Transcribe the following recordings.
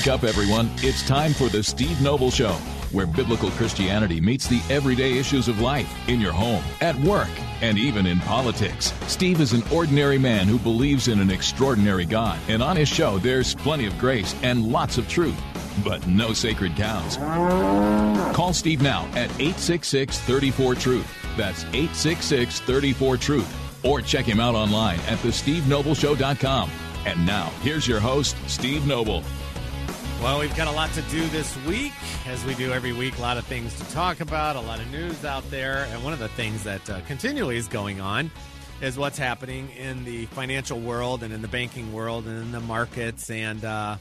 Wake up, everyone. It's time for the Steve Noble Show, where biblical Christianity meets the everyday issues of life in your home, at work, and even in politics. Steve is an ordinary man who believes in an extraordinary God, and on his show, there's plenty of grace and lots of truth, but no sacred cows. Call Steve now at 866 34 Truth. That's 866 34 Truth. Or check him out online at thestevenobleshow.com. And now, here's your host, Steve Noble. Well, we've got a lot to do this week, as we do every week. A lot of things to talk about, a lot of news out there. And one of the things that uh, continually is going on is what's happening in the financial world and in the banking world and in the markets. And, uh,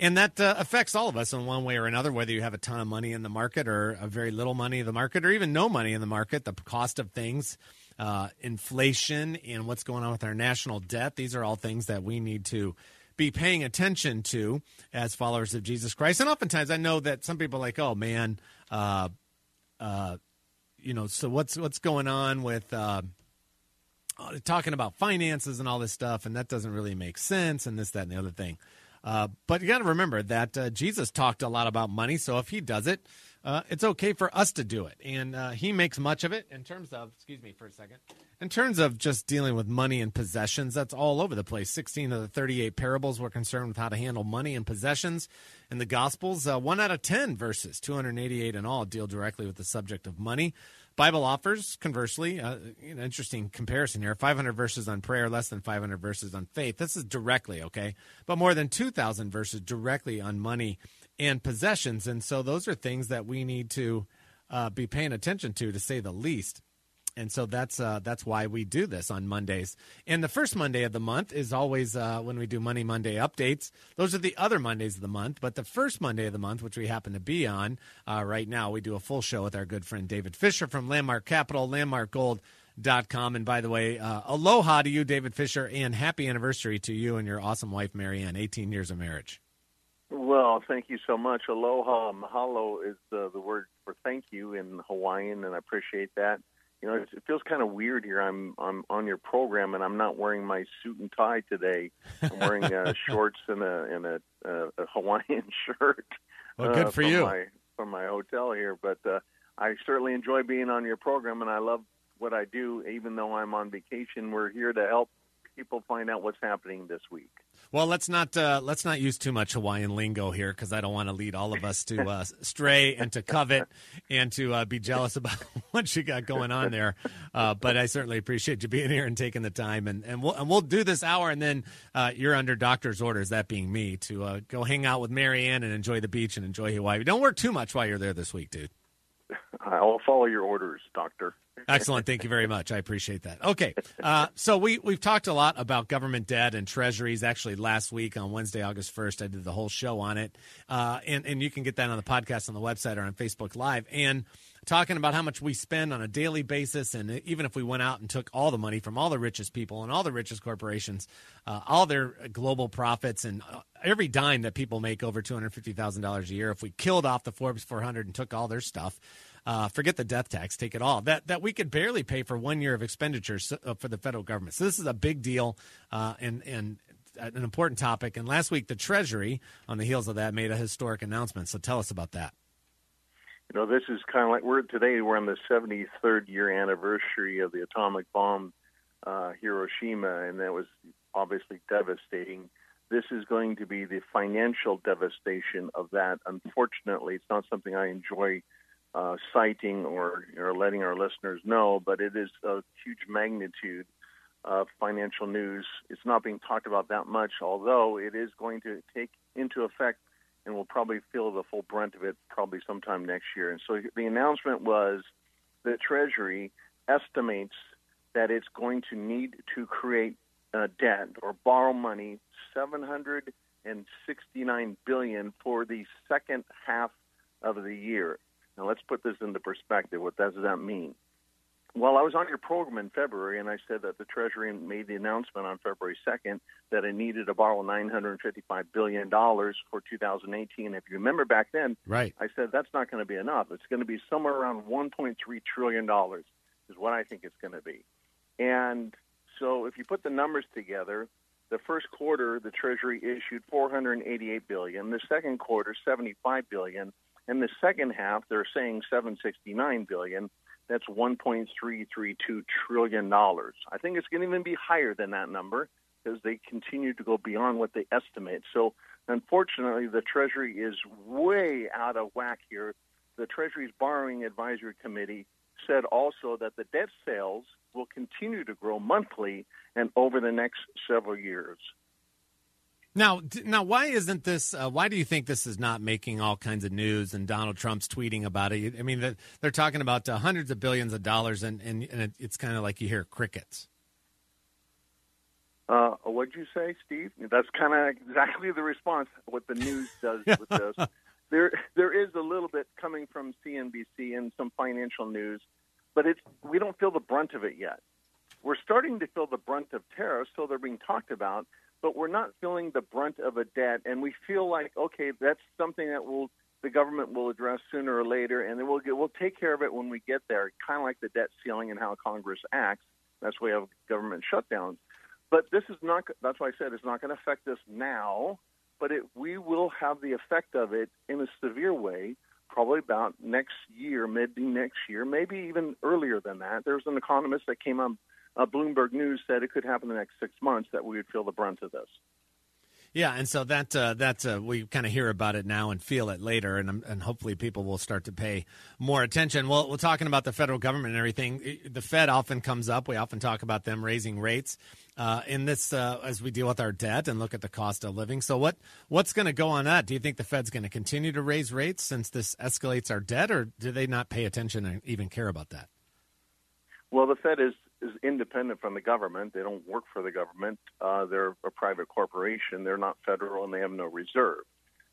and that uh, affects all of us in one way or another, whether you have a ton of money in the market or a very little money in the market or even no money in the market, the cost of things, uh, inflation, and what's going on with our national debt. These are all things that we need to be paying attention to as followers of Jesus Christ. And oftentimes, I know that some people are like, "Oh man, uh, uh, you know, so what's what's going on with uh, talking about finances and all this stuff?" And that doesn't really make sense, and this, that, and the other thing. Uh, but you got to remember that uh, Jesus talked a lot about money, so if he does it, uh, it's okay for us to do it. And uh, he makes much of it in terms of, excuse me for a second, in terms of just dealing with money and possessions. That's all over the place. 16 of the 38 parables were concerned with how to handle money and possessions. In the Gospels, uh, one out of 10 verses, 288 in all, deal directly with the subject of money. Bible offers, conversely, uh, an interesting comparison here 500 verses on prayer, less than 500 verses on faith. This is directly, okay? But more than 2,000 verses directly on money and possessions. And so those are things that we need to uh, be paying attention to, to say the least. And so that's uh, that's why we do this on Mondays. And the first Monday of the month is always uh, when we do Money Monday updates. Those are the other Mondays of the month. But the first Monday of the month, which we happen to be on uh, right now, we do a full show with our good friend David Fischer from Landmark Capital, landmarkgold.com. And by the way, uh, aloha to you, David Fischer, and happy anniversary to you and your awesome wife, Marianne. 18 years of marriage. Well, thank you so much. Aloha, mahalo is uh, the word for thank you in Hawaiian, and I appreciate that. You know, it, it feels kind of weird here. I'm I'm on your program, and I'm not wearing my suit and tie today. I'm wearing uh, shorts and a and a, uh, a Hawaiian shirt. Well, good uh, for from you. My, from my hotel here, but uh, I certainly enjoy being on your program, and I love what I do. Even though I'm on vacation, we're here to help people find out what's happening this week. Well, let's not uh, let's not use too much Hawaiian lingo here because I don't want to lead all of us to uh, stray and to covet and to uh, be jealous about what you got going on there. Uh, but I certainly appreciate you being here and taking the time, and and we'll and we'll do this hour, and then uh, you're under doctor's orders, that being me, to uh, go hang out with Marianne and enjoy the beach and enjoy Hawaii. Don't work too much while you're there this week, dude. I'll follow your orders, doctor. Excellent. Thank you very much. I appreciate that. Okay. Uh, so we, we've talked a lot about government debt and treasuries. Actually, last week on Wednesday, August 1st, I did the whole show on it. Uh, and, and you can get that on the podcast on the website or on Facebook Live. And talking about how much we spend on a daily basis. And even if we went out and took all the money from all the richest people and all the richest corporations, uh, all their global profits and uh, every dime that people make over $250,000 a year, if we killed off the Forbes 400 and took all their stuff, uh, forget the death tax, take it all. That that we could barely pay for one year of expenditures uh, for the federal government. So this is a big deal, uh, and and an important topic. And last week, the Treasury, on the heels of that, made a historic announcement. So tell us about that. You know, this is kind of like we're today. We're on the 73rd year anniversary of the atomic bomb, uh, Hiroshima, and that was obviously devastating. This is going to be the financial devastation of that. Unfortunately, it's not something I enjoy uh, citing or, or letting our listeners know, but it is a huge magnitude of financial news. It's not being talked about that much, although it is going to take into effect and we'll probably feel the full brunt of it probably sometime next year. And so the announcement was the Treasury estimates that it's going to need to create uh, debt or borrow money 769 billion for the second half of the year. Now let's put this into perspective. What does that mean? Well, I was on your program in February, and I said that the Treasury made the announcement on February 2nd that it needed to borrow $955 billion for 2018. If you remember back then, right. I said that's not going to be enough. It's going to be somewhere around $1.3 trillion, is what I think it's going to be. And so if you put the numbers together, The first quarter, the Treasury issued 488 billion. The second quarter, 75 billion. And the second half, they're saying 769 billion. That's 1.332 trillion dollars. I think it's going to even be higher than that number because they continue to go beyond what they estimate. So, unfortunately, the Treasury is way out of whack here. The Treasury's Borrowing Advisory Committee said also that the debt sales will continue to grow monthly and over the next several years. Now, now, why isn't this? Uh, why do you think this is not making all kinds of news? And Donald Trump's tweeting about it. I mean, they're talking about uh, hundreds of billions of dollars, and and, and it's kind of like you hear crickets. Uh, what'd you say, Steve? That's kind of exactly the response. What the news does with this. There, there is a little bit coming from CNBC and some financial news, but it's we don't feel the brunt of it yet. We're starting to feel the brunt of tariffs, so they're being talked about, but we're not feeling the brunt of a debt, and we feel like okay, that's something that will the government will address sooner or later, and then we'll get, we'll take care of it when we get there. Kind of like the debt ceiling and how Congress acts. That's why we have government shutdowns. But this is not. That's why I said it's not going to affect us now, but it, we will have the effect of it in a severe way. Probably about next year, mid next year, maybe even earlier than that. There's an economist that came on uh, Bloomberg News said it could happen in the next six months that we would feel the brunt of this. Yeah, and so that uh, that uh, we kind of hear about it now and feel it later, and and hopefully people will start to pay more attention. Well, we're talking about the federal government and everything. The Fed often comes up. We often talk about them raising rates uh, in this uh, as we deal with our debt and look at the cost of living. So what what's going to go on that? Do you think the Fed's going to continue to raise rates since this escalates our debt, or do they not pay attention and even care about that? Well, the Fed is is independent from the government. They don't work for the government. Uh, they're a private corporation. They're not federal, and they have no reserve.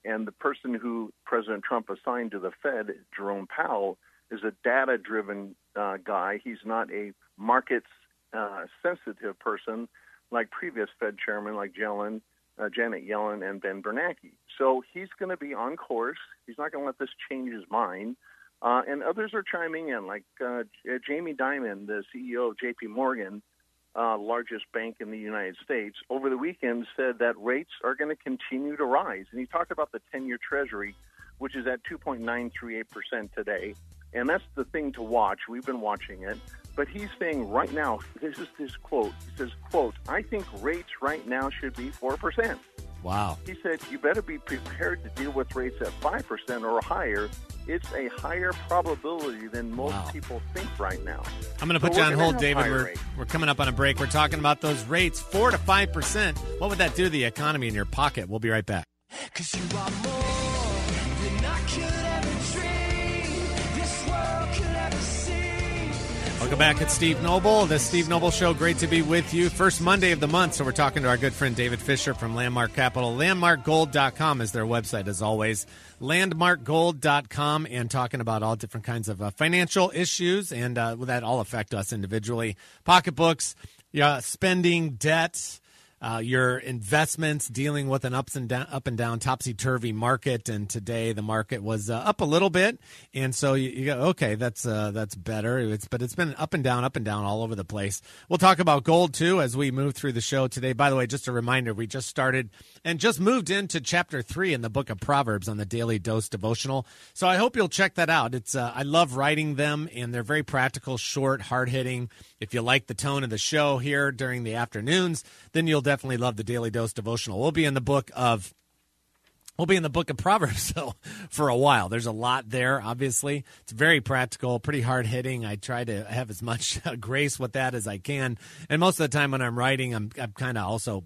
And the person who President Trump assigned to the Fed, Jerome Powell, is a data-driven uh, guy. He's not a markets-sensitive uh, person like previous Fed chairmen like Yellen, uh, Janet Yellen, and Ben Bernanke. So he's going to be on course. He's not going to let this change his mind. Uh, and others are chiming in, like uh, Jamie Dimon, the CEO of J.P. Morgan, uh, largest bank in the United States, over the weekend said that rates are going to continue to rise. And he talked about the 10 year Treasury, which is at 2.938% today. And that's the thing to watch. We've been watching it. But he's saying right now, this is his quote. He says, quote, I think rates right now should be 4%. Wow. He said, you better be prepared to deal with rates at 5% or higher it's a higher probability than most wow. people think right now. I'm going to put so you on hold, David. We're, we're coming up on a break. We're talking about those rates, 4 to 5%. What would that do to the economy in your pocket? We'll be right back. Welcome back. It's Steve Noble, the Steve Noble Show. Great to be with you. First Monday of the month, so we're talking to our good friend David Fischer from Landmark Capital. LandmarkGold.com is their website, as always. LandmarkGold.com, and talking about all different kinds of uh, financial issues, and uh, that all affect us individually. Pocketbooks, yeah, spending, debt, uh, your investments dealing with an ups and down, up and down topsy turvy market, and today the market was uh, up a little bit, and so you, you go, okay, that's uh, that's better. It's but it's been up and down, up and down all over the place. We'll talk about gold too as we move through the show today. By the way, just a reminder, we just started and just moved into chapter three in the book of Proverbs on the Daily Dose devotional. So I hope you'll check that out. It's uh, I love writing them, and they're very practical, short, hard hitting. If you like the tone of the show here during the afternoons, then you'll definitely love the Daily Dose devotional. We'll be in the book of We'll be in the book of Proverbs so for a while. There's a lot there, obviously. It's very practical, pretty hard hitting. I try to have as much uh, grace with that as I can. And most of the time when I'm writing, I'm, I'm kind of also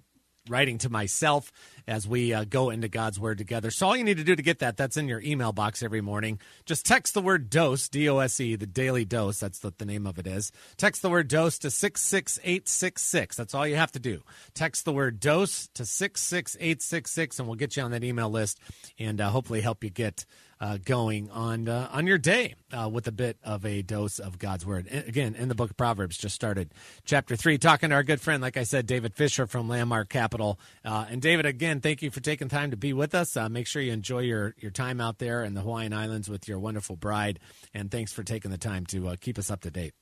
writing to myself as we uh, go into God's Word together. So all you need to do to get that, that's in your email box every morning. Just text the word dose, D O S E, the daily dose. That's what the name of it is. Text the word dose to 66866. That's all you have to do. Text the word dose to 66866, and we'll get you on that email list and uh, hopefully help you get uh, going on uh, on your day uh, with a bit of a dose of God's word. again, in the book of Proverbs, just started chapter three, talking to our good friend, like I said, David Fischer from Landmark Capital. Uh, and David, again, thank you for taking time to be with us. Uh, make sure you enjoy your your time out there in the Hawaiian Islands with your wonderful bride. And thanks for taking the time to uh, keep us up to date.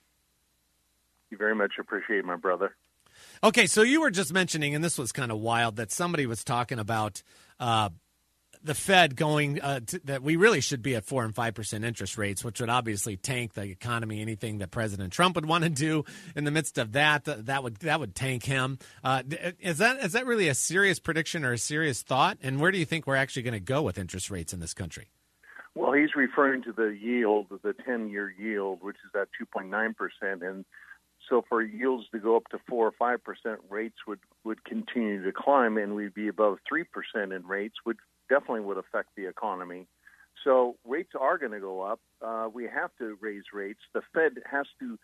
You very much appreciate my brother. Okay, so you were just mentioning, and this was kind of wild, that somebody was talking about uh, the Fed going uh, to, that we really should be at four and five percent interest rates, which would obviously tank the economy. Anything that President Trump would want to do in the midst of that, that would that would tank him. Uh, is that is that really a serious prediction or a serious thought? And where do you think we're actually going to go with interest rates in this country? Well, he's referring to the yield, the ten-year yield, which is at two point nine percent, and so for yields to go up to four or five percent, rates would would continue to climb, and we'd be above three percent in rates, which definitely would affect the economy. So rates are going to go up. Uh, we have to raise rates. The Fed has to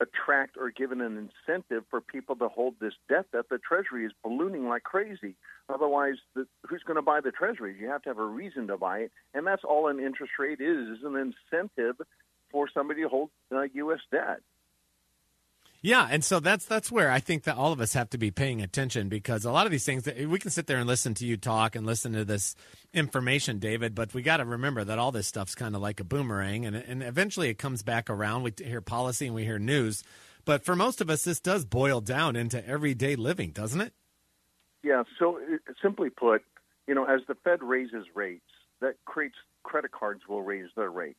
attract or give an incentive for people to hold this debt that the Treasury is ballooning like crazy. Otherwise, the, who's going to buy the Treasury? You have to have a reason to buy it, and that's all an interest rate is: is an incentive for somebody to hold uh, U.S. debt. Yeah, and so that's that's where I think that all of us have to be paying attention because a lot of these things that we can sit there and listen to you talk and listen to this information, David, but we got to remember that all this stuff's kind of like a boomerang, and and eventually it comes back around. We hear policy and we hear news, but for most of us, this does boil down into everyday living, doesn't it? Yeah. So uh, simply put, you know, as the Fed raises rates, that creates credit cards will raise their rates,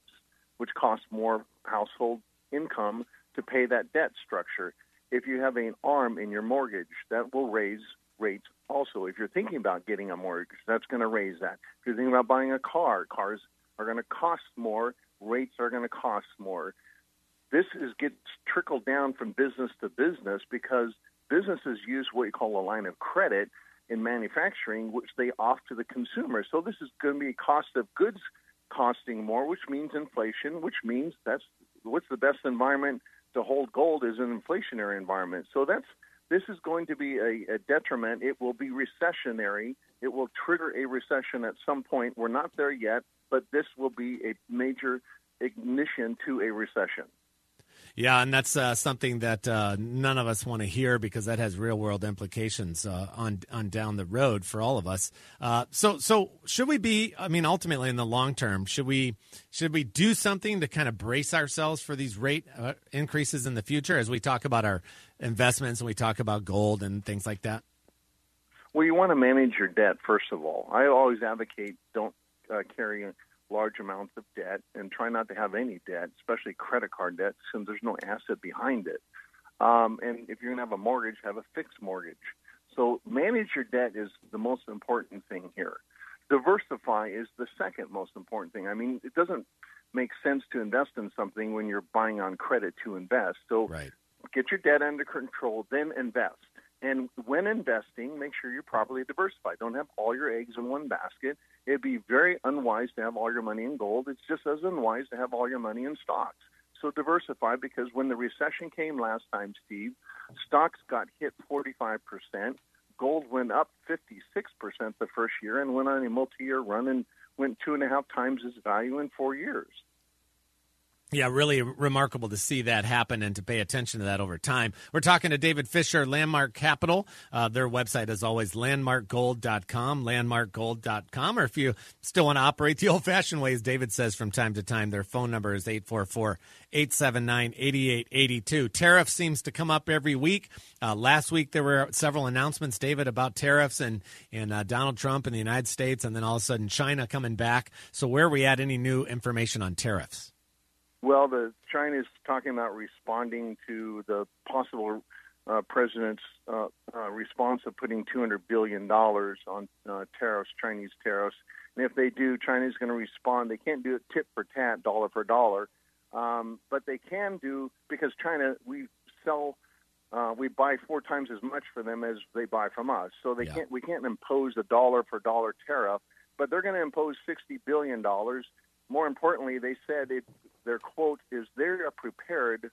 which costs more household income to pay that debt structure. If you have an arm in your mortgage, that will raise rates also. If you're thinking about getting a mortgage, that's going to raise that. If you're thinking about buying a car, cars are going to cost more, rates are going to cost more. This is gets trickled down from business to business because businesses use what you call a line of credit in manufacturing, which they off to the consumer. So this is going to be cost of goods costing more, which means inflation, which means that's what's the best environment to hold gold is an inflationary environment. So that's this is going to be a, a, detriment. It will be recessionary. It will trigger a recession at some point. We're not there yet, but this will be a major ignition to a recession. Yeah, and that's uh, something that uh, none of us want to hear because that has real world implications uh, on on down the road for all of us. Uh, so, so should we be? I mean, ultimately, in the long term, should we should we do something to kind of brace ourselves for these rate uh, increases in the future as we talk about our investments and we talk about gold and things like that? Well, you want to manage your debt first of all. I always advocate don't uh, carry large amounts of debt and try not to have any debt, especially credit card debt, since there's no asset behind it. Um, and if you're going to have a mortgage, have a fixed mortgage. So manage your debt is the most important thing here. Diversify is the second most important thing. I mean, it doesn't make sense to invest in something when you're buying on credit to invest. So right. get your debt under control, then invest. And when investing, make sure you're properly diversified. Don't have all your eggs in one basket. It'd be very unwise to have all your money in gold. It's just as unwise to have all your money in stocks. So diversify because when the recession came last time, Steve, stocks got hit 45%. Gold went up 56% the first year and went on a multi year run and went two and a half times its value in four years. Yeah, really remarkable to see that happen and to pay attention to that over time. We're talking to David Fischer, Landmark Capital. Uh, their website is always landmarkgold.com, landmarkgold.com. Or if you still want to operate the old fashioned ways, David says from time to time, their phone number is 844 879 8882. Tariff seems to come up every week. Uh, last week, there were several announcements, David, about tariffs and, and uh, Donald Trump in the United States, and then all of a sudden China coming back. So, where are we at? Any new information on tariffs? Well, the China is talking about responding to the possible uh, president's uh, uh, response of putting 200 billion dollars on uh, tariffs, Chinese tariffs. And if they do, China is going to respond. They can't do it tit for tat, dollar for dollar, um, but they can do because China we sell. Uh, we buy four times as much for them as they buy from us, so they yeah. can't. We can't impose a dollar for dollar tariff, but they're going to impose sixty billion dollars. More importantly, they said it, their quote is they are prepared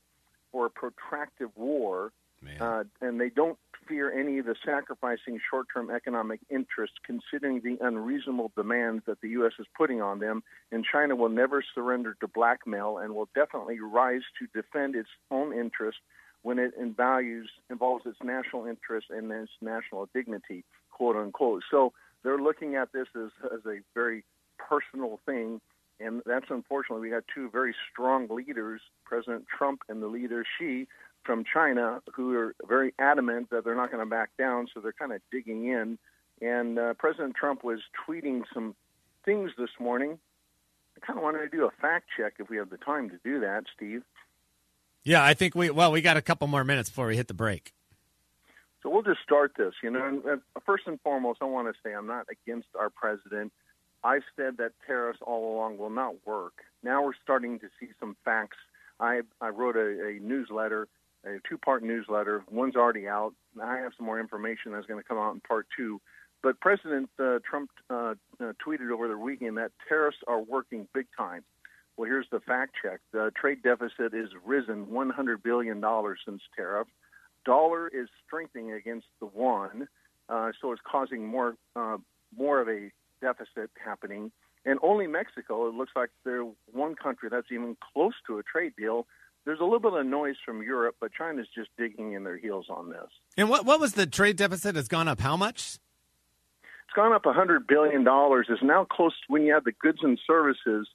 for a protracted war, uh, and they don't fear any of the sacrificing short term economic interests, considering the unreasonable demands that the U.S. is putting on them. And China will never surrender to blackmail and will definitely rise to defend its own interests when it in values involves its national interest and its national dignity, quote unquote. So they're looking at this as, as a very personal thing and that's unfortunately we had two very strong leaders, President Trump and the leader Xi, from China who are very adamant that they're not going to back down, so they're kind of digging in. And uh, President Trump was tweeting some things this morning. I kind of wanted to do a fact check if we have the time to do that, Steve. Yeah, I think we well we got a couple more minutes before we hit the break. So we'll just start this. You know, first and foremost, I want to say I'm not against our president. I've said that tariffs all along will not work. Now we're starting to see some facts. I I wrote a, a newsletter, a two-part newsletter. One's already out. I have some more information that's going to come out in part two. But President uh, Trump uh, uh, tweeted over the weekend that tariffs are working big time. Well, here's the fact check: the trade deficit has risen 100 billion dollars since tariff. Dollar is strengthening against the one, uh, so it's causing more uh, more of a deficit happening. And only Mexico, it looks like they're one country that's even close to a trade deal. There's a little bit of noise from Europe, but China's just digging in their heels on this. And what what was the trade deficit? Has gone up how much? It's gone up $100 billion. It's now close, when you have the goods and services,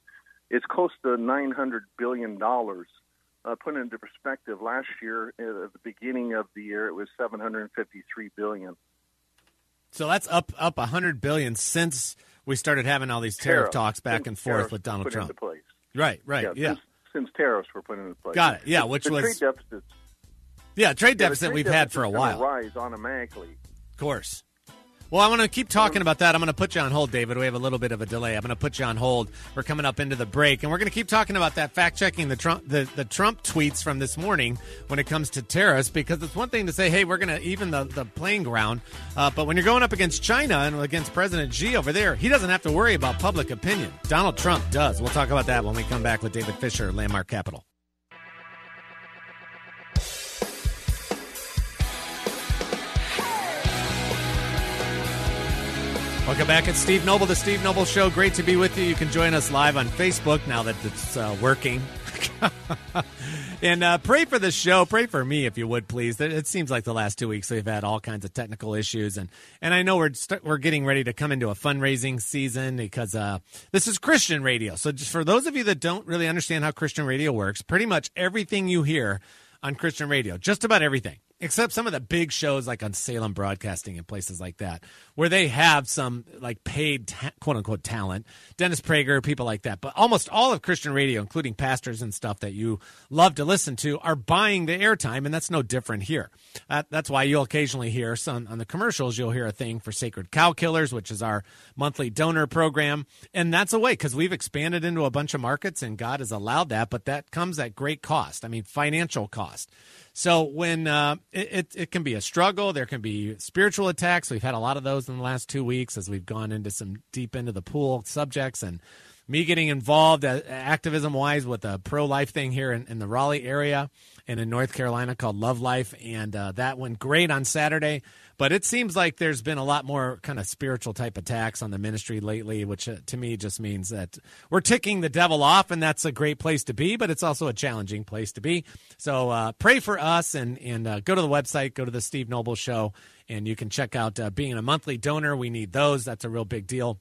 it's close to $900 billion. Uh, put into perspective, last year, at the beginning of the year, it was 753 billion. So that's up up 100 billion since we started having all these tariff, tariff talks back and forth with Donald Trump. Right, right, yeah. yeah. Since, since, tariffs were put into place. Got it. Yeah, which the was trade deficit. Yeah, trade deficit trade we've had for a while. Rise automatically. Of course. Well, I want to keep talking about that. I'm going to put you on hold, David. We have a little bit of a delay. I'm going to put you on hold. We're coming up into the break, and we're going to keep talking about that, fact checking the Trump the, the Trump tweets from this morning when it comes to tariffs, because it's one thing to say, hey, we're going to even the, the playing ground, uh, but when you're going up against China and against President Xi over there, he doesn't have to worry about public opinion. Donald Trump does. We'll talk about that when we come back with David Fischer, Landmark Capital. Welcome back. It's Steve Noble, the Steve Noble Show. Great to be with you. You can join us live on Facebook now that it's uh, working. and uh, pray for the show. Pray for me, if you would, please. It seems like the last two weeks we've had all kinds of technical issues, and and I know we're we st- we're getting ready to come into a fundraising season because uh, this is Christian radio. So just for those of you that don't really understand how Christian radio works, pretty much everything you hear on Christian radio, just about everything except some of the big shows like on Salem Broadcasting and places like that, where they have some like paid ta- quote unquote talent, Dennis Prager, people like that. But almost all of Christian radio, including pastors and stuff that you love to listen to, are buying the airtime, and that's no different here. Uh, that's why you'll occasionally hear some on the commercials. You'll hear a thing for Sacred Cow Killers, which is our monthly donor program, and that's a way because we've expanded into a bunch of markets, and God has allowed that, but that comes at great cost. I mean, financial cost. So when uh, it, it, it can be a struggle, there can be spiritual attacks. We've had a lot of those in the last two weeks as we've gone into some deep into the pool subjects and me getting involved uh, activism wise with a pro life thing here in, in, the Raleigh area and in North Carolina called Love Life, and uh, that went great on Saturday. But it seems like there's been a lot more kind of spiritual type attacks on the ministry lately, which uh, to me just means that we're ticking the devil off, and that's a great place to be, but it's also a challenging place to be. So uh, pray for us and, and uh, go to the website, go to the Steve Noble Show, and you can check out uh, being a monthly donor. We need those. That's a real big deal.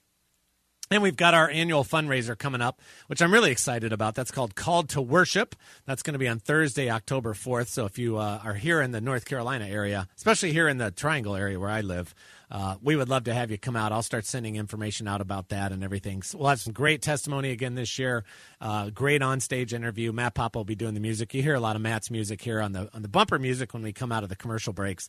And we've got our annual fundraiser coming up, which I'm really excited about. That's called Called to Worship. That's going to be on Thursday, October 4th. So if you uh, are here in the North Carolina area, especially here in the Triangle area where I live, uh, we would love to have you come out. I'll start sending information out about that and everything. So we'll have some great testimony again this year. Uh, great on stage interview. Matt Pop will be doing the music. You hear a lot of Matt's music here on the on the bumper music when we come out of the commercial breaks.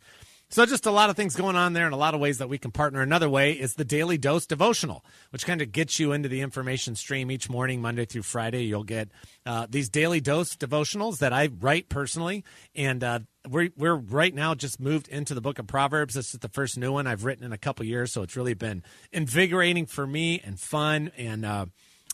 So, just a lot of things going on there and a lot of ways that we can partner. Another way is the Daily Dose Devotional, which kind of gets you into the information stream each morning, Monday through Friday. You'll get uh, these Daily Dose devotionals that I write personally. And uh, we're, we're right now just moved into the book of Proverbs. This is the first new one I've written in a couple years. So, it's really been invigorating for me and fun. And, uh,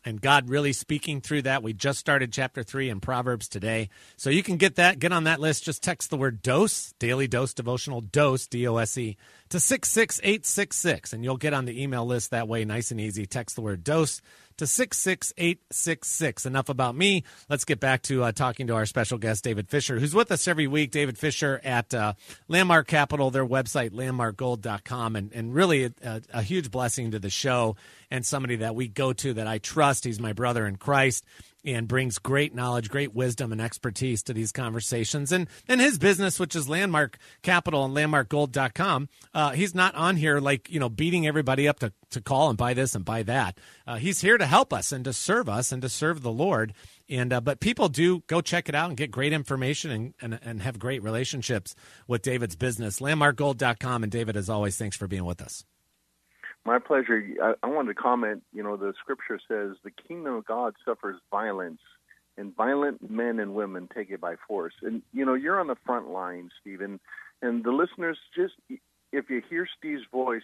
and God really speaking through that. We just started chapter three in Proverbs today. So you can get that, get on that list. Just text the word dose, daily dose devotional, dose, D O S E, to 66866, and you'll get on the email list that way, nice and easy. Text the word dose to 66866. Enough about me. Let's get back to uh, talking to our special guest, David Fischer, who's with us every week. David Fischer at uh, Landmark Capital, their website, landmarkgold.com, and, and really a, a huge blessing to the show and somebody that we go to that I trust. He's my brother in Christ. And brings great knowledge, great wisdom, and expertise to these conversations. And and his business, which is Landmark Capital and LandmarkGold.com, uh, he's not on here like you know beating everybody up to to call and buy this and buy that. Uh, he's here to help us and to serve us and to serve the Lord. And uh, but people do go check it out and get great information and, and, and have great relationships with David's business. LandmarkGold.com. And David, as always, thanks for being with us. My pleasure. I, I wanted to comment. You know, the scripture says the kingdom of God suffers violence, and violent men and women take it by force. And you know, you're on the front line, Stephen, and the listeners just if you hear Steve's voice,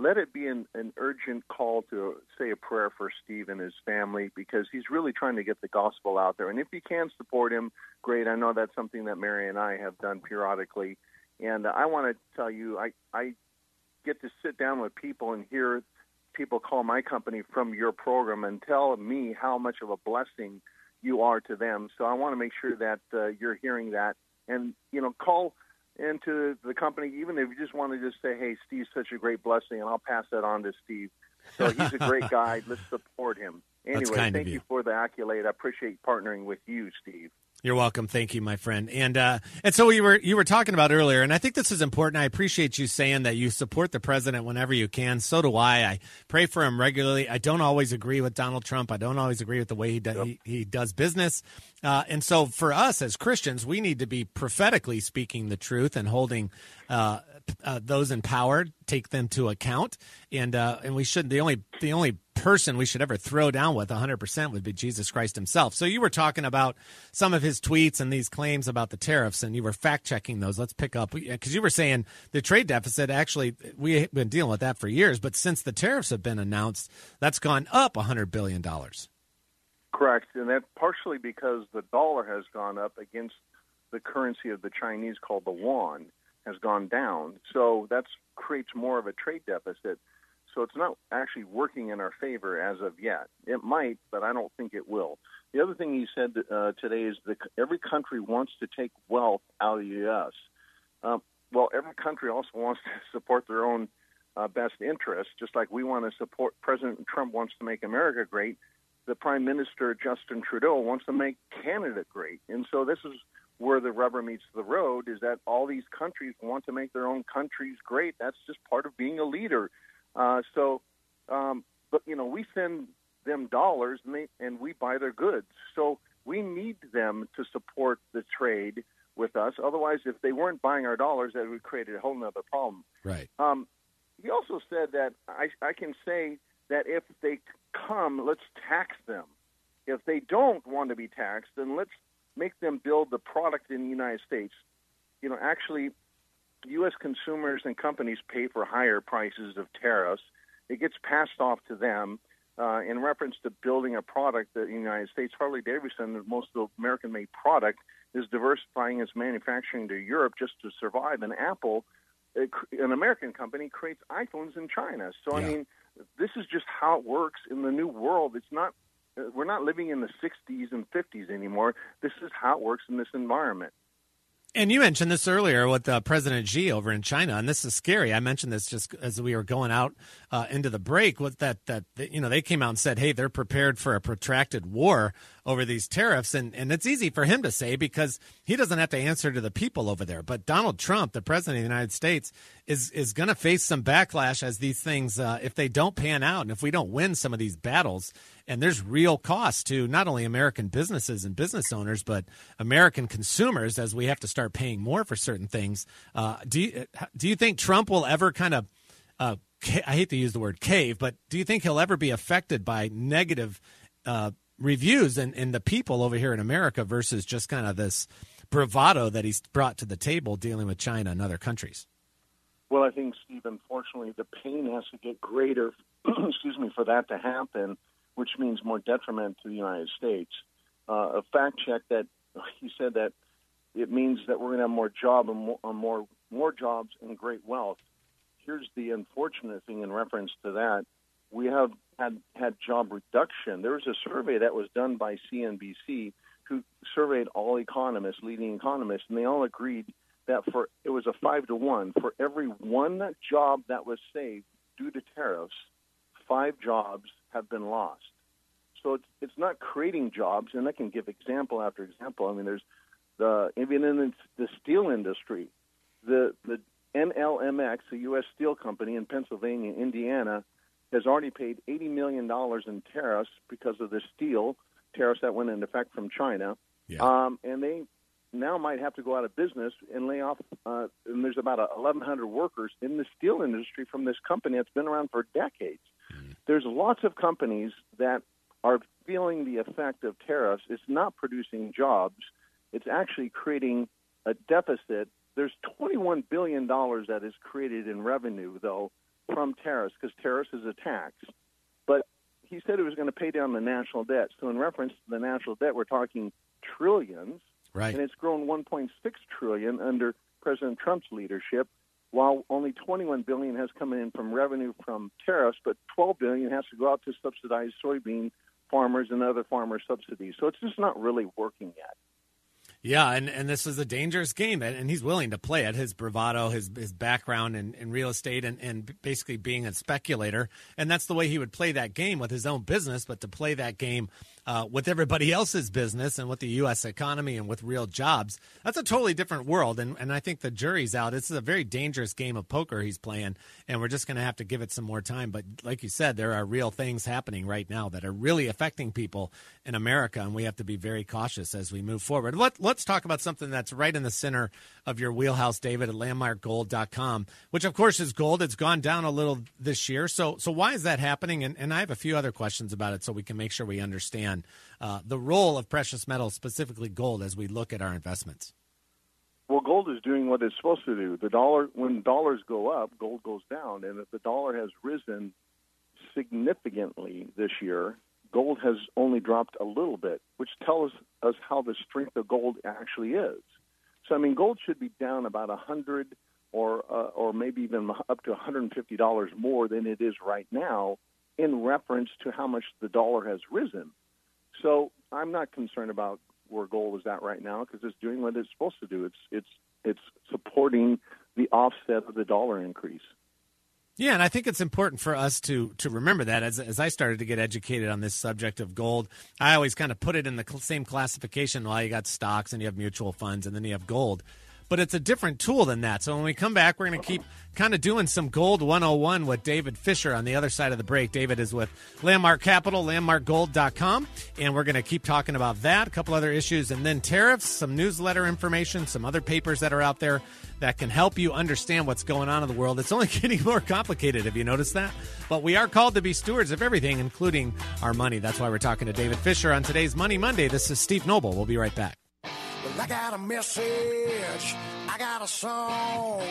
let it be an, an urgent call to say a prayer for Steve and his family because he's really trying to get the gospel out there. And if you can support him, great. I know that's something that Mary and I have done periodically. And I want to tell you, I, I get to sit down with people and hear people call my company from your program and tell me how much of a blessing you are to them. So I want to make sure that uh, you're hearing that. And, you know, call into the company, even if you just want to just say, hey, Steve's such a great blessing, and I'll pass that on to Steve. So he's a great guy. Let's support him. Anyway, thank you. you for the accolade. I appreciate partnering with you, Steve. You're welcome. Thank you, my friend. And uh, and so you were you were talking about earlier, and I think this is important. I appreciate you saying that you support the president whenever you can. So do I. I pray for him regularly. I don't always agree with Donald Trump. I don't always agree with the way he do, yep. he, he, does business. Uh, and so for us as Christians, we need to be prophetically speaking the truth and holding uh, uh, those in power take them to account, and uh, and we shouldn't. the only the only person we should ever throw down with 100% would be Jesus Christ himself. So you were talking about some of his tweets and these claims about the tariffs, and you were fact checking those. Let's pick up because you were saying the trade deficit. Actually, we've been dealing with that for years, but since the tariffs have been announced, that's gone up 100 billion dollars. Correct, and that's partially because the dollar has gone up against the currency of the Chinese called the yuan has gone down. So that creates more of a trade deficit. So it's not actually working in our favor as of yet. It might, but I don't think it will. The other thing he said uh, today is that every country wants to take wealth out of the U.S. Um, well, every country also wants to support their own uh, best interests, just like we want to support. President Trump wants to make America great. The Prime Minister Justin Trudeau wants to make Canada great, and so this is where the rubber meets the road is that all these countries want to make their own countries great. That's just part of being a leader. Uh, so, um, but you know, we send them dollars and, they, and we buy their goods. So we need them to support the trade with us. Otherwise, if they weren't buying our dollars, that would create a whole other problem. Right. Um, he also said that I, I can say that if they come, let's tax them. If they don't want to be taxed, then let's make them build the product in the United States. You know, actually, U.S. consumers and companies pay for higher prices of tariffs. It gets passed off to them. Uh, in reference to building a product that the United States, Harley Davidson, most of the American-made product, is diversifying its manufacturing to Europe just to survive. And Apple, an American company, creates iPhones in China. So yeah. I mean, this is just how it works in the new world. It's not we're not living in the 60s and 50s anymore. This is how it works in this environment. And you mentioned this earlier with uh, President Xi over in China, and this is scary. I mentioned this just as we were going out uh, into the break. Was that that you know they came out and said, "Hey, they're prepared for a protracted war over these tariffs," and and it's easy for him to say because he doesn't have to answer to the people over there. But Donald Trump, the president of the United States, is is going to face some backlash as these things uh, if they don't pan out and if we don't win some of these battles and there's real cost to not only American businesses and business owners, but American consumers as we have to start paying more for certain things. Uh, do you, do you think Trump will ever kind of uh, I hate to use the word cave, but do you think he'll ever be affected by negative uh, reviews and, and the people over here in America versus just kind of this bravado that he's brought to the table dealing with China and other countries? Well, I think, Steve, unfortunately, the pain has to get greater, excuse me, for that to happen which means more detriment to the United States. Uh, a fact check that he said that it means that we're going to have more job and more, uh, more more jobs and great wealth. Here's the unfortunate thing in reference to that: we have had had job reduction. There was a survey that was done by CNBC who surveyed all economists, leading economists, and they all agreed that for it was a five to one for every one job that was saved due to tariffs, five jobs have been lost. So it's it's not creating jobs, and I can give example after example. I mean, there's the even in the steel industry, the the NLMK, the U.S. steel company in Pennsylvania, Indiana, has already paid $80 million in tariffs because of the steel tariffs that went into effect from China. Yeah. Um, and they now might have to go out of business and lay off. Uh, and there's about 1,100 workers in the steel industry from this company that's been around for decades. There's lots of companies that are feeling the effect of tariffs. It's not producing jobs. It's actually creating a deficit. There's 21 billion dollars that is created in revenue, though, from tariffs because tariffs is a tax. But he said he was going to pay down the national debt. So, in reference to the national debt, we're talking trillions, Right. and it's grown 1.6 trillion under President Trump's leadership. While only 21 billion has come in from revenue from tariffs, but 12 billion has to go out to subsidize soybean farmers and other farmer subsidies. So it's just not really working yet. Yeah, and, and this is a dangerous game, and, he's willing to play it. His bravado, his his background in, in real estate, and, and basically being a speculator, and that's the way he would play that game with his own business. But to play that game uh, with everybody else's business and with the U.S. economy and with real jobs, that's a totally different world. And and I think the jury's out. This is a very dangerous game of poker he's playing, and we're just going to have to give it some more time. But like you said, there are real things happening right now that are really affecting people in America, and we have to be very cautious as we move forward. Let, let's talk about something that's right in the center of your wheelhouse, David, at landmarkgold.com, which of course is gold. It's gone down a little this year. So, so why is that happening? And, and I have a few other questions about it so we can make sure we understand uh, the role of precious metals, specifically gold, as we look at our investments. Well, gold is doing what it's supposed to do. The dollar, when dollars go up, gold goes down, and if the dollar has risen significantly this year, gold has only dropped a little bit, which tells us how the strength of gold actually is. So, I mean, gold should be down about a hundred or uh, or maybe even up to 150 dollars more than it is right now, in reference to how much the dollar has risen. So, I'm not concerned about where gold is at right now because it's doing what it's supposed to do. It's it's it's supporting the offset of the dollar increase. Yeah, and I think it's important for us to to remember that as as I started to get educated on this subject of gold, I always kind of put it in the same classification. Well, you got stocks and you have mutual funds, and then you have gold. But it's a different tool than that. So when we come back, we're going to keep kind of doing some gold 101 with David Fischer on the other side of the break. David is with Landmark Capital, landmarkgold.com, and we're going to keep talking about that, a couple other issues, and then tariffs, some newsletter information, some other papers that are out there that can help you understand what's going on in the world. It's only getting more complicated. Have you noticed that? But we are called to be stewards of everything, including our money. That's why we're talking to David Fischer on today's Money Monday. This is Steve Noble. We'll be right back. I got a message. I got a song.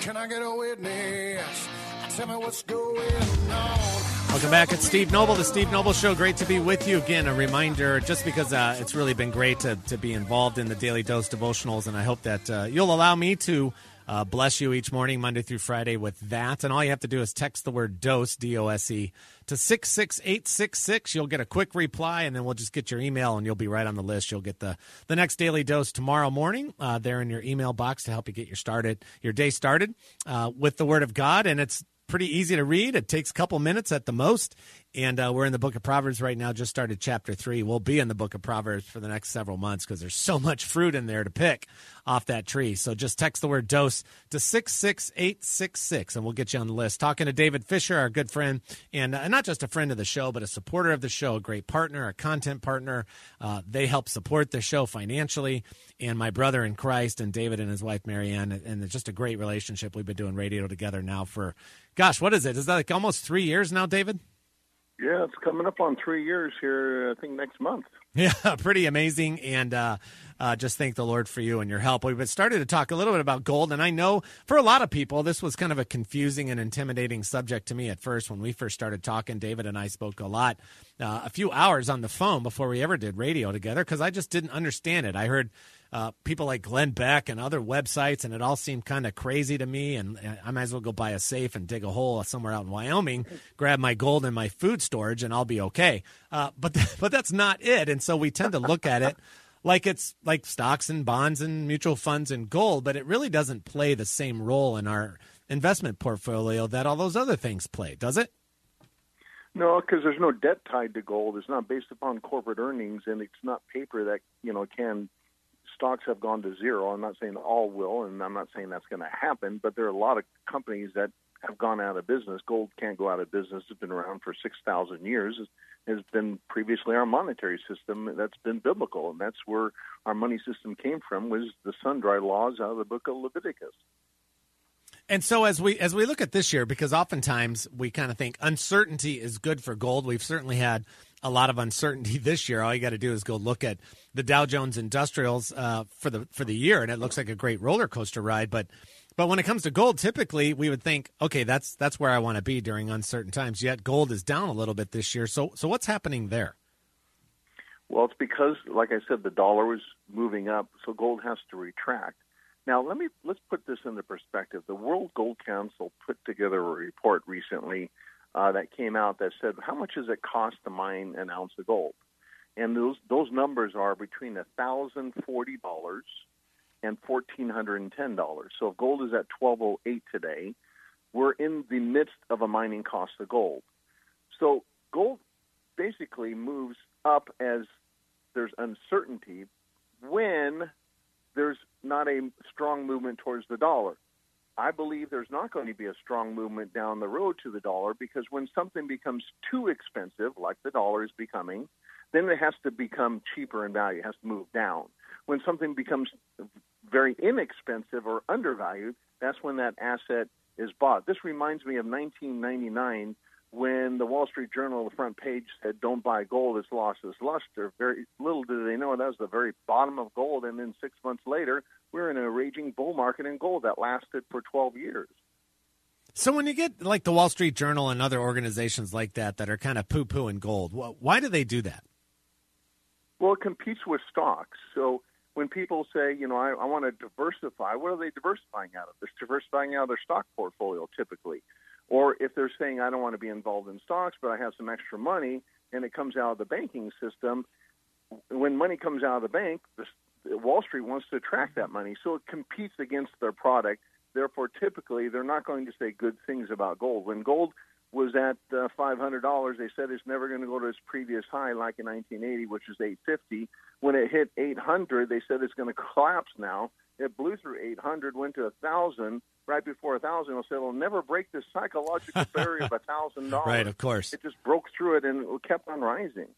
Can I get a witness? Tell me what's going on. Welcome back. It's Steve Noble, the Steve Noble Show. Great to be with you again. A reminder, just because uh, it's really been great to, to be involved in the Daily Dose devotionals, and I hope that uh, you'll allow me to uh, bless you each morning, Monday through Friday, with that. And all you have to do is text the word DOSE, D O S E, to 66866. You'll get a quick reply, and then we'll just get your email, and you'll be right on the list. You'll get the, the next Daily Dose tomorrow morning uh, there in your email box to help you get your started your day started uh, with the Word of God. And it's pretty easy to read. It takes a couple minutes at the most. And uh, we're in the book of Proverbs right now, just started chapter three. We'll be in the book of Proverbs for the next several months because there's so much fruit in there to pick off that tree. So just text the word dose to 66866 and we'll get you on the list. Talking to David Fischer, our good friend, and uh, not just a friend of the show, but a supporter of the show, a great partner, a content partner. Uh, they help support the show financially. And my brother in Christ and David and his wife, Marianne, and it's just a great relationship. We've been doing radio together now for, gosh, what is it? Is that like almost three years now, David? Yeah, it's coming up on three years here. I think next month. Yeah, pretty amazing. And uh, uh, just thank the Lord for you and your help. We've started to talk a little bit about gold, and I know for a lot of people, this was kind of a confusing and intimidating subject to me at first when we first started talking. David and I spoke a lot, uh, a few hours on the phone before we ever did radio together because I just didn't understand it. I heard uh, people like Glenn Beck and other websites, and it all seemed kind of crazy to me. And I might as well go buy a safe and dig a hole somewhere out in Wyoming, grab my gold and my food storage, and I'll be okay. Uh, but th- but that's not it. And so we tend to look at it like it's like stocks and bonds and mutual funds and gold, but it really doesn't play the same role in our investment portfolio that all those other things play, does it? No, because there's no debt tied to gold. It's not based upon corporate earnings, and it's not paper that you know can. Stocks have gone to zero. I'm not saying all will, and I'm not saying that's going to happen. But there are a lot of companies that have gone out of business. Gold can't go out of business. It's been around for six thousand years. It has been previously our monetary system. That's been biblical, and that's where our money system came from. Was the sundry laws out of the book of Leviticus. And so as we as we look at this year, because oftentimes we kind of think uncertainty is good for gold. We've certainly had a lot of uncertainty this year. All you got to do is go look at the Dow Jones Industrials uh, for the for the year, and it looks like a great roller coaster ride. But but when it comes to gold, typically we would think, okay, that's that's where I want to be during uncertain times. Yet gold is down a little bit this year. So so what's happening there? Well, it's because, like I said, the dollar was moving up, so gold has to retract. Now, let me let's put this into perspective. The World Gold Council put together a report recently uh, that came out that said how much does it cost to mine an ounce of gold, and those those numbers are between a thousand forty dollars and fourteen hundred and ten dollars. So if gold is at twelve oh eight today, we're in the midst of a mining cost of gold. So gold basically moves up as there's uncertainty when there's not a strong movement towards the dollar. I believe there's not going to be a strong movement down the road to the dollar because when something becomes too expensive, like the dollar is becoming, then it has to become cheaper in value, it has to move down. When something becomes very inexpensive or undervalued, that's when that asset is bought. This reminds me of 1999 when the Wall Street Journal, the front page said, "Don't buy gold; it's lost its luster." Very little did they know that was the very bottom of gold, and then six months later, we're in a raging bull market in gold that lasted for 12 years. So when you get like the Wall Street Journal and other organizations like that that are kind of poo-pooing gold, why do they do that? Well, it competes with stocks. So when people say, you know, I, I want to diversify, what are they diversifying out of? They're diversifying out of their stock portfolio typically. Or if they're saying, I don't want to be involved in stocks, but I have some extra money, and it comes out of the banking system, when money comes out of the bank, the, Wall Street wants to attract that money. So it competes against their product. Therefore, typically, they're not going to say good things about gold. When gold was at uh, $500, they said it's never going to go to its previous high, like in 1980, which is 850. When it hit 800, they said it's going to collapse now. It blew through 800, went to a 1,000 right before a 1,000. It said it'll never break this psychological barrier of a $1,000. Right, of course. It just broke through it and it kept on rising.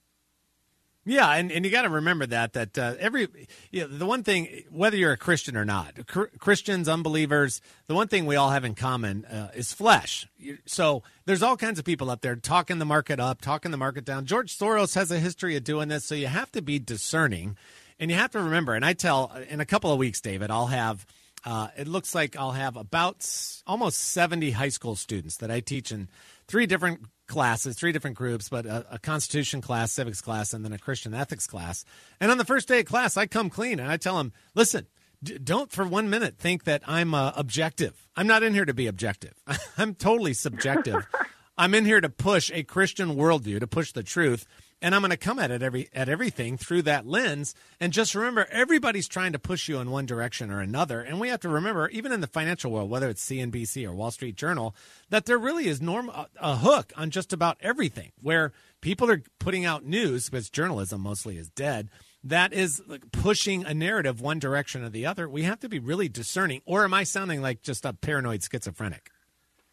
Yeah, and, and you got to remember that that uh, every you know, the one thing whether you're a Christian or not, cr- Christians, unbelievers, the one thing we all have in common uh, is flesh. So there's all kinds of people up there talking the market up, talking the market down. George Soros has a history of doing this, so you have to be discerning, and you have to remember. And I tell in a couple of weeks, David, I'll have. Uh, it looks like I'll have about almost 70 high school students that I teach in three different classes, three different groups, but a, a, Constitution class, civics class, and then a Christian ethics class. And on the first day of class, I come clean and I tell them, listen, d- don't for one minute think that I'm uh, objective. I'm not in here to be objective. I'm totally subjective. I'm in here to push a Christian worldview, to push the truth and I'm going to come at it every at everything through that lens. And just remember, everybody's trying to push you in one direction or another, and we have to remember, even in the financial world, whether it's CNBC or Wall Street Journal, that there really is norm a, a hook on just about everything. Where people are putting out news, because journalism mostly is dead, that is like pushing a narrative one direction or the other. We have to be really discerning. Or am I sounding like just a paranoid schizophrenic?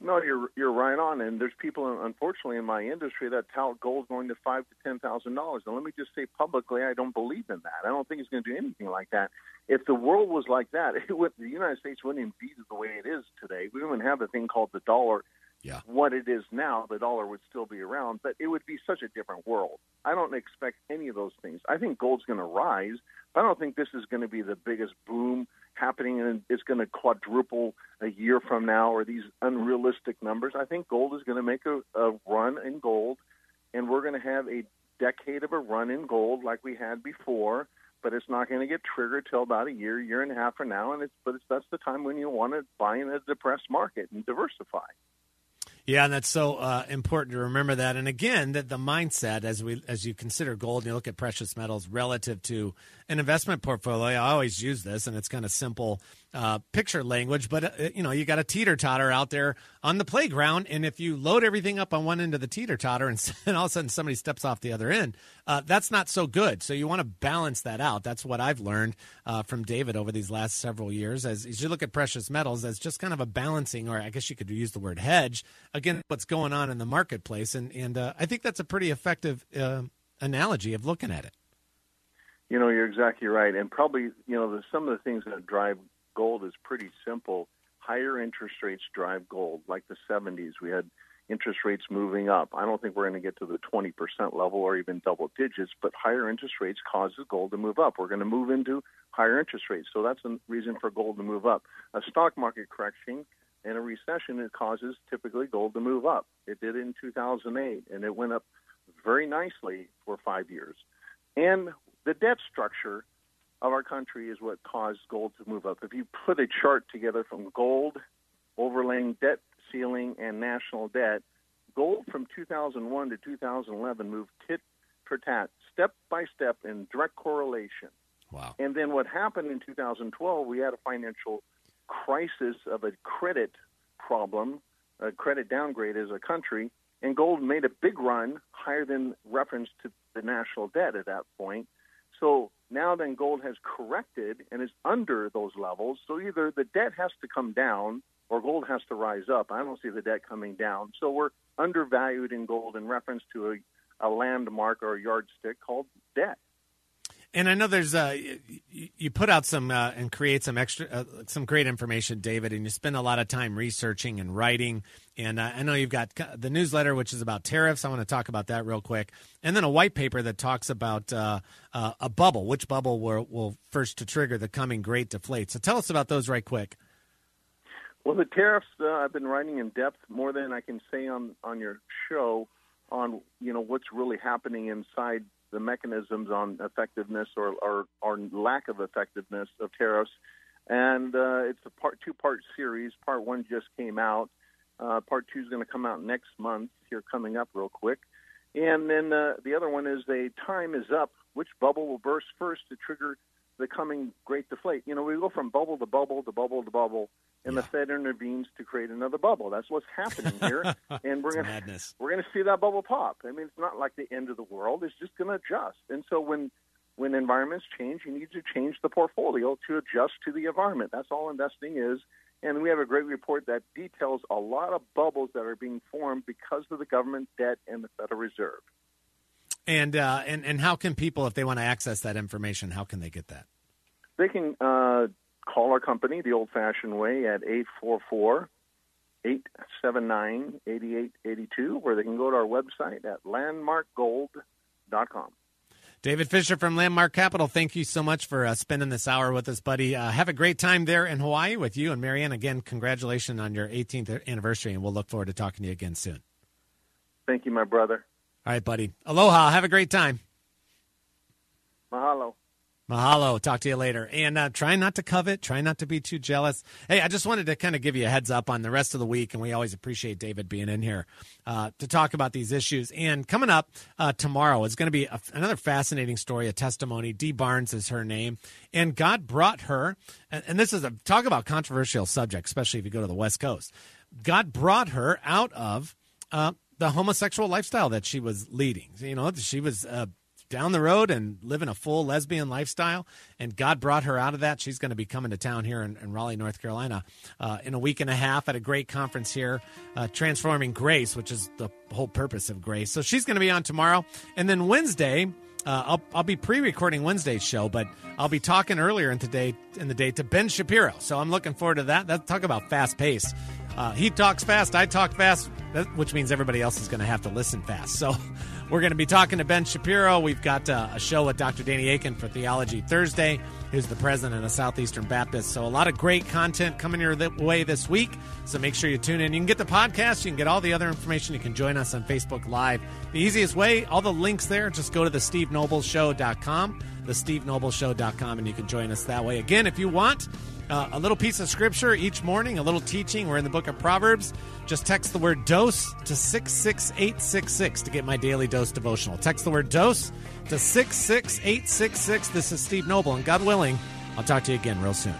No, you're you're right on, and there's people, unfortunately, in my industry that tout gold going to five to ten thousand dollars. And let me just say publicly, I don't believe in that. I don't think it's going to do anything like that. If the world was like that, it would, the United States wouldn't even be the way it is today. We wouldn't have a thing called the dollar. Yeah. What it is now, the dollar would still be around, but it would be such a different world. I don't expect any of those things. I think gold's going to rise, but I don't think this is going to be the biggest boom happening and it's going to quadruple a year from now or these unrealistic numbers. I think gold is going to make a, a run in gold, and we're going to have a decade of a run in gold like we had before. But it's not going to get triggered till about a year, year and a half from now, and it's but it's, that's the time when you want to buy in a depressed market and diversify. Yeah, and that's so uh, important to remember that. And again, that the mindset as we as you consider gold and you look at precious metals relative to an investment portfolio, I always use this, and it's kind of simple uh, picture language, but uh, you know, you got a teeter totter out there on the playground, and if you load everything up on one end of the teeter totter, and, and, all of a sudden somebody steps off the other end, uh, that's not so good. So you want to balance that out. That's what I've learned uh, from David over these last several years. As, as, you look at precious metals, as just kind of a balancing, or I guess you could use the word hedge against what's going on in the marketplace, and and uh, I think that's a pretty effective uh, analogy of looking at it. You know, you're exactly right, and probably you know the, some of the things that drive gold is pretty simple. Higher interest rates drive gold. Like the 70s, we had interest rates moving up. I don't think we're going to get to the 20% level or even double digits, but higher interest rates causes gold to move up. We're going to move into higher interest rates. So that's a reason for gold to move up. A stock market correction and a recession it causes typically gold to move up. It did in 2008 and it went up very nicely for 5 years. And the debt structure of our country is what caused gold to move up. If you put a chart together from gold overlaying debt ceiling and national debt, gold from 2001 to 2011 moved tit for tat, step by step in direct correlation. Wow. And then what happened in 2012, we had a financial crisis of a credit problem, a credit downgrade as a country, and gold made a big run higher than reference to the national debt at that point. So now then gold has corrected and is under those levels. So either the debt has to come down or gold has to rise up. I don't see the debt coming down. So we're undervalued in gold in reference to a, a landmark or a yardstick called debt. And I know there's uh, you put out some uh, and create some extra uh, some great information, David, and you spend a lot of time researching and writing. And uh, I know you've got the newsletter, which is about tariffs. I want to talk about that real quick, and then a white paper that talks about uh, uh, a bubble, which bubble will, will first to trigger the coming great deflate. So tell us about those right quick. Well, the tariffs I've been writing in depth more than I can say on on your show on you know what's really happening inside the mechanisms on effectiveness or, or, or lack of effectiveness of tariffs. And uh, it's a part two part series. Part one just came out. Uh, part two is going to come out next month. Here, coming up real quick. And then uh, the other one is a time is up. Which bubble will burst first to trigger the coming great deflate? You know, we go from bubble to bubble to bubble to bubble, and yeah. the Fed intervenes to create another bubble. That's what's happening here, and we're going to we're going to see that bubble pop. I mean, it's not like the end of the world; it's just going to adjust. And so when when environments change, you need to change the portfolio to adjust to the environment. That's all investing is. And we have a great report that details a lot of bubbles that are being formed because of the government debt and the Federal Reserve. And uh, and and how can people, if they want to access that information, how can they get that? They can uh, call our company the old fashioned way at 844 879 8882, or they can go to our website at landmarkgold.com. David Fischer from Landmark Capital, thank you so much for uh, spending this hour with us, buddy. Uh, have a great time there in Hawaii with you and Marianne. Again, congratulations on your 18th anniversary, and we'll look forward to talking to you again soon. Thank you, my brother. All right, buddy. Aloha. Have a great time. Mahalo. Mahalo. Talk to you later. And uh, try not to covet. Try not to be too jealous. Hey, I just wanted to kind of give you a heads up on the rest of the week, and we always appreciate David being in here uh, to talk about these issues. And coming up uh, tomorrow is going to be a, another fascinating story, a testimony. Dee Barnes is her name, and God brought her. And, and this is a talk about controversial subject, especially if you go to the West Coast. God brought her out of uh, the homosexual lifestyle that she was leading. You know, she was uh, down the road and living a full lesbian lifestyle. And God brought her out of that. She's going to be coming to town here in, in Raleigh, North Carolina, uh, in a week and a half at a great conference here, uh, Transforming Grace, which is the whole purpose of grace. So she's going to be on tomorrow. And then Wednesday, uh, I'll, I'll be pre-recording Wednesday's show, but I'll be talking earlier in the day in the day to Ben Shapiro. So I'm looking forward to that. That talk about fast pace. Uh, he talks fast, I talk fast, which means everybody else is going to have to listen fast. So we're going to be talking to Ben Shapiro. We've got uh, a show with Dr. Danny Akin for Theology Thursday, who's the president of Southeastern Baptist. So a lot of great content coming your way this week. So make sure you tune in. You can get the podcast. You can get all the other information. You can join us on Facebook Live. The easiest way, all the links there, just go to the stevenobleshow.com, the stevenobleshow.com, and you can join us that way. Again, if you want, uh, a little piece of scripture each morning, a little teaching. We're in the book of Proverbs. Just text the word dose to 66866 to get my daily dose devotional. Text the word dose to 66866. This is Steve Noble, and God willing, I'll talk to you again real soon.